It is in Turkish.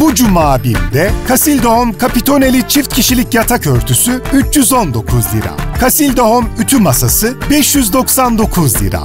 Bu cuma BİM'de Casildahom Capitoneli çift kişilik yatak örtüsü 319 lira. Casildahom ütü masası 599 lira.